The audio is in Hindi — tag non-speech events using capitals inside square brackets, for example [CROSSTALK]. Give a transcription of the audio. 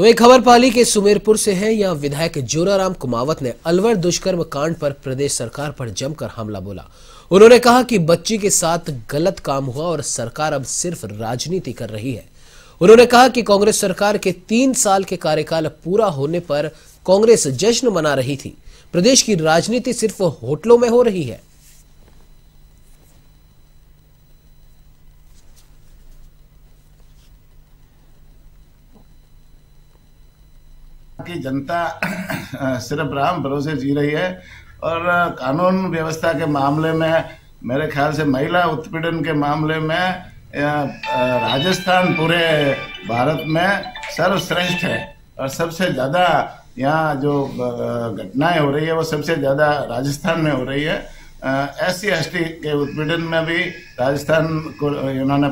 तो एक खबर पाली के सुमेरपुर से है यहाँ विधायक जोराराम कुमावत ने अलवर दुष्कर्म कांड पर प्रदेश सरकार पर जमकर हमला बोला। उन्होंने कहा कि बच्ची के साथ गलत काम हुआ और सरकार अब सिर्फ़ राजनीति कर रही है। उन्होंने कहा कि कांग्रेस सरकार के तीन साल के कार्यकाल पूरा होने पर कांग्रेस जश्न मना रही थी। प्रदेश की राजनीति सिर्फ़ होटलों में हो रही है। की जनता, [CLEARS THROAT] सिर्फ़ राम भरोसे जी रही है और कानून व्यवस्था के मामले में, मेरे ख्याल से महिला उत्पीड़न के मामले में राजस्थान पूरे भारत में सर्वश्रेष्ठ है। और सबसे ज़्यादा यहाँ जो घटनाएँ हो रही है, वो सबसे ज़्यादा राजस्थान में हो रही है। एस सी के उत्पीड़न में भी राजस्थान को, इन्होंने